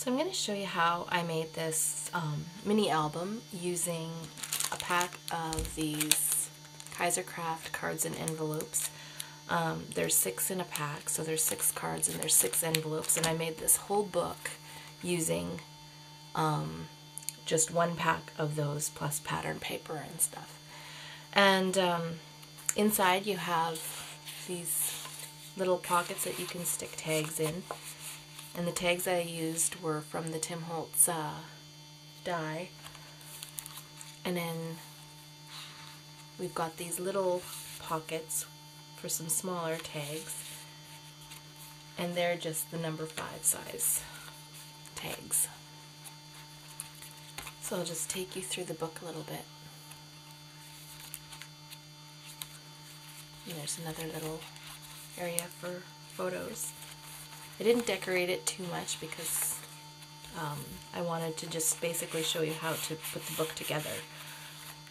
So I'm going to show you how I made this um, mini album using a pack of these Kaisercraft cards and envelopes. Um, there's six in a pack, so there's six cards and there's six envelopes, and I made this whole book using um, just one pack of those plus pattern paper and stuff. And um, inside you have these little pockets that you can stick tags in. And the tags I used were from the Tim Holtz uh, die. And then we've got these little pockets for some smaller tags. And they're just the number 5 size tags. So I'll just take you through the book a little bit. And there's another little area for photos. I didn't decorate it too much because um, I wanted to just basically show you how to put the book together.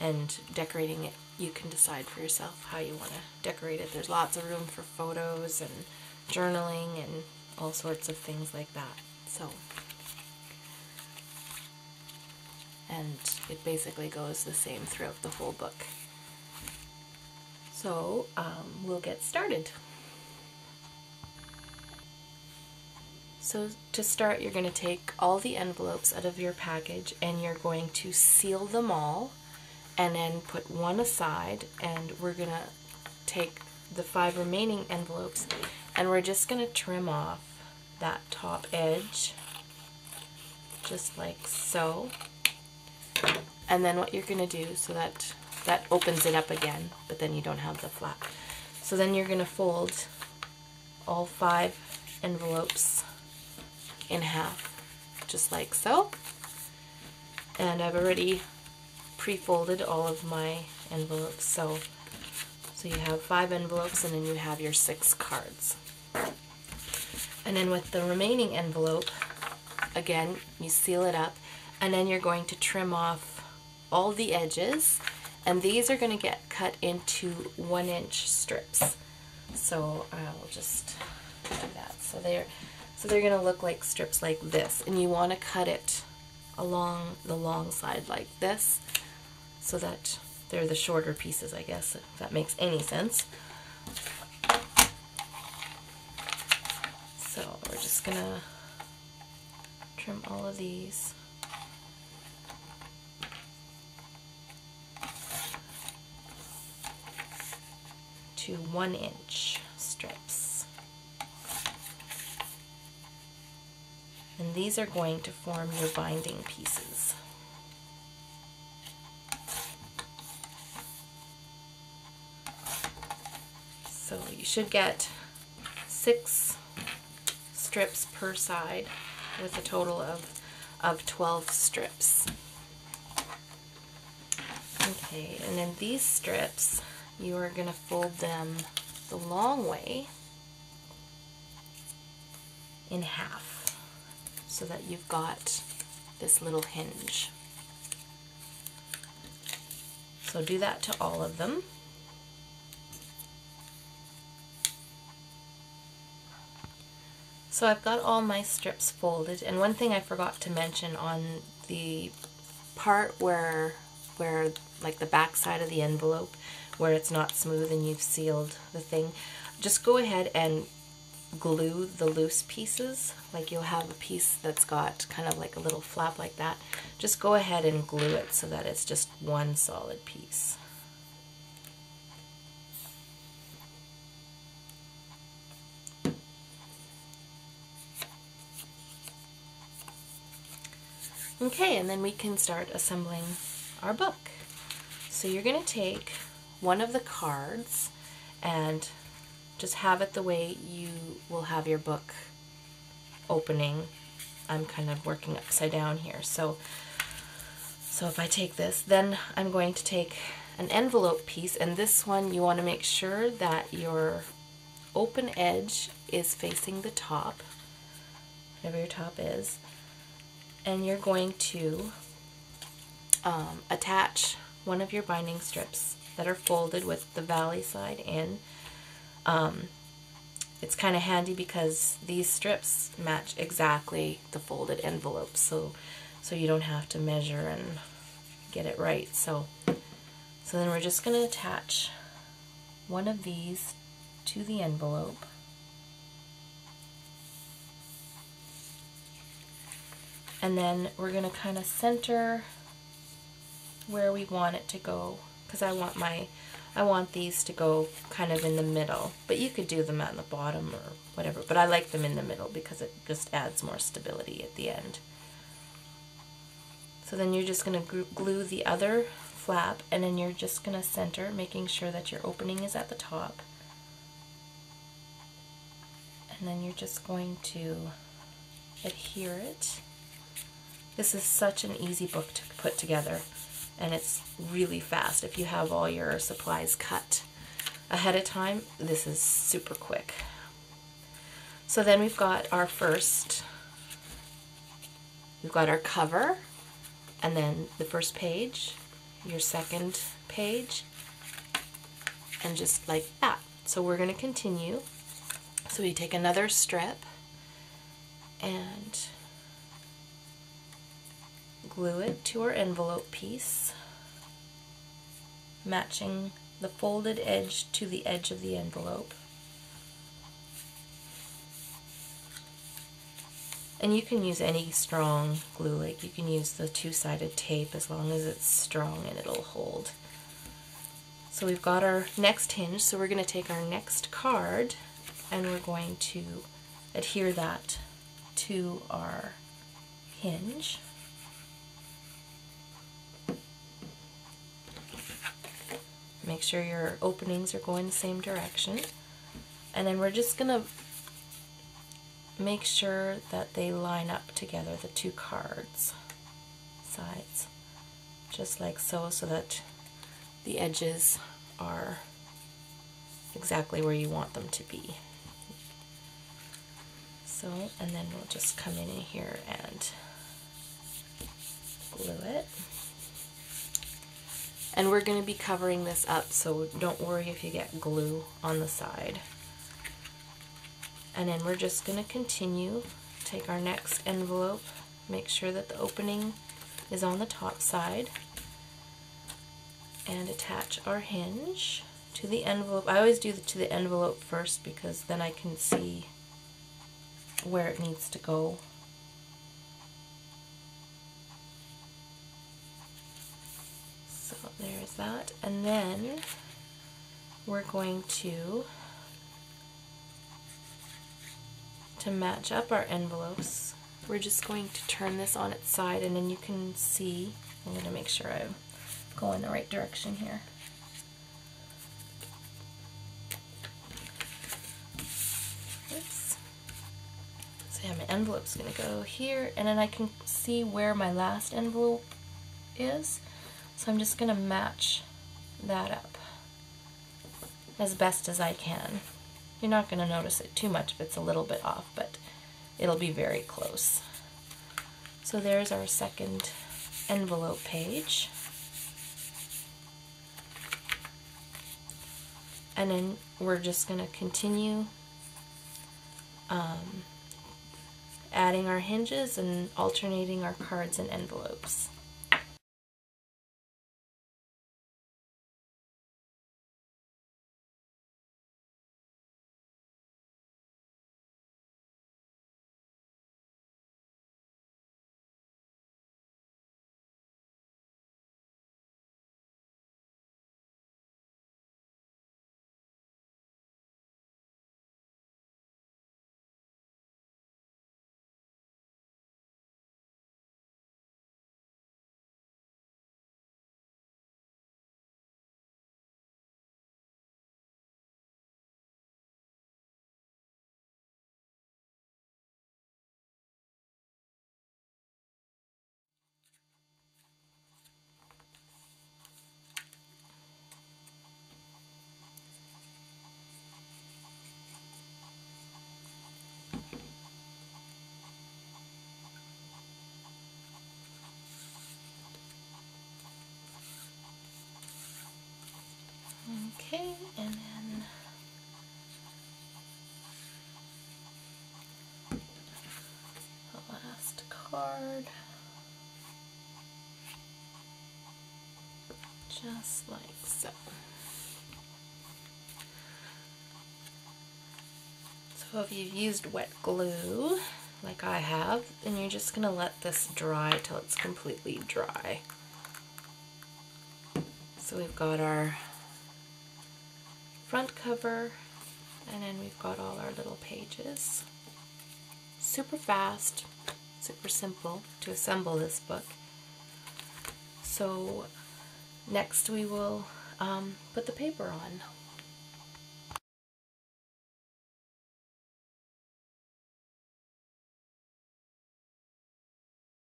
And decorating it, you can decide for yourself how you want to decorate it. There's lots of room for photos and journaling and all sorts of things like that. So, and it basically goes the same throughout the whole book. So, um, we'll get started. So to start, you're going to take all the envelopes out of your package and you're going to seal them all and then put one aside and we're going to take the five remaining envelopes and we're just going to trim off that top edge just like so. And then what you're going to do so that that opens it up again, but then you don't have the flap. So then you're going to fold all five envelopes in half, just like so. And I've already pre-folded all of my envelopes, so so you have five envelopes and then you have your six cards. And then with the remaining envelope, again, you seal it up, and then you're going to trim off all the edges, and these are going to get cut into one inch strips. So I'll just do that. So they're so they're going to look like strips like this. And you want to cut it along the long side like this so that they're the shorter pieces, I guess, if that makes any sense. So we're just going to trim all of these. to one inch strips. These are going to form your binding pieces. So you should get six strips per side with a total of, of 12 strips. Okay, and then these strips, you are going to fold them the long way in half so that you've got this little hinge. So do that to all of them. So I've got all my strips folded and one thing I forgot to mention on the part where where like the back side of the envelope where it's not smooth and you've sealed the thing just go ahead and glue the loose pieces, like you'll have a piece that's got kind of like a little flap like that, just go ahead and glue it so that it's just one solid piece. Okay, and then we can start assembling our book. So you're going to take one of the cards and just have it the way you will have your book opening. I'm kind of working upside down here. So, so if I take this, then I'm going to take an envelope piece, and this one you want to make sure that your open edge is facing the top, whatever your top is, and you're going to um, attach one of your binding strips that are folded with the valley side in um, it's kind of handy because these strips match exactly the folded envelope so so you don't have to measure and get it right so so then we're just going to attach one of these to the envelope. And then we're going to kind of center where we want it to go because I want my I want these to go kind of in the middle, but you could do them at the bottom or whatever, but I like them in the middle because it just adds more stability at the end. So then you're just going to glue the other flap and then you're just going to center, making sure that your opening is at the top. And then you're just going to adhere it. This is such an easy book to put together and it's really fast. If you have all your supplies cut ahead of time, this is super quick. So then we've got our first, we've got our cover, and then the first page, your second page, and just like that. So we're going to continue. So we take another strip and glue it to our envelope piece, matching the folded edge to the edge of the envelope. And you can use any strong glue, like you can use the two-sided tape as long as it's strong and it'll hold. So we've got our next hinge, so we're going to take our next card and we're going to adhere that to our hinge. Make sure your openings are going the same direction. And then we're just going to make sure that they line up together, the two cards sides, just like so, so that the edges are exactly where you want them to be. So, and then we'll just come in here and glue it. And we're going to be covering this up, so don't worry if you get glue on the side. And then we're just going to continue, take our next envelope, make sure that the opening is on the top side, and attach our hinge to the envelope. I always do the, to the envelope first because then I can see where it needs to go there's that. And then we're going to, to match up our envelopes, we're just going to turn this on its side and then you can see, I'm going to make sure I go in the right direction here. Oops. So yeah, my envelope's going to go here and then I can see where my last envelope is. So I'm just going to match that up as best as I can. You're not going to notice it too much if it's a little bit off, but it'll be very close. So there's our second envelope page. And then we're just going to continue um, adding our hinges and alternating our cards and envelopes. Okay, and then the last card. Just like so. So if you've used wet glue, like I have, then you're just going to let this dry till it's completely dry. So we've got our front cover and then we've got all our little pages. Super fast, super simple to assemble this book. So next we will um, put the paper on.